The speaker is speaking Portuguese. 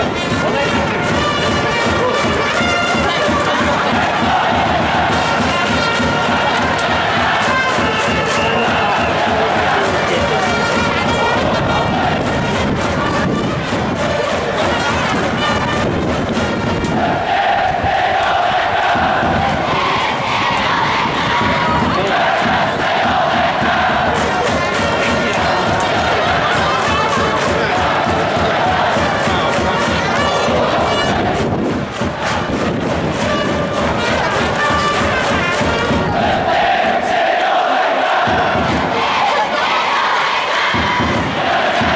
Yeah. Brasil!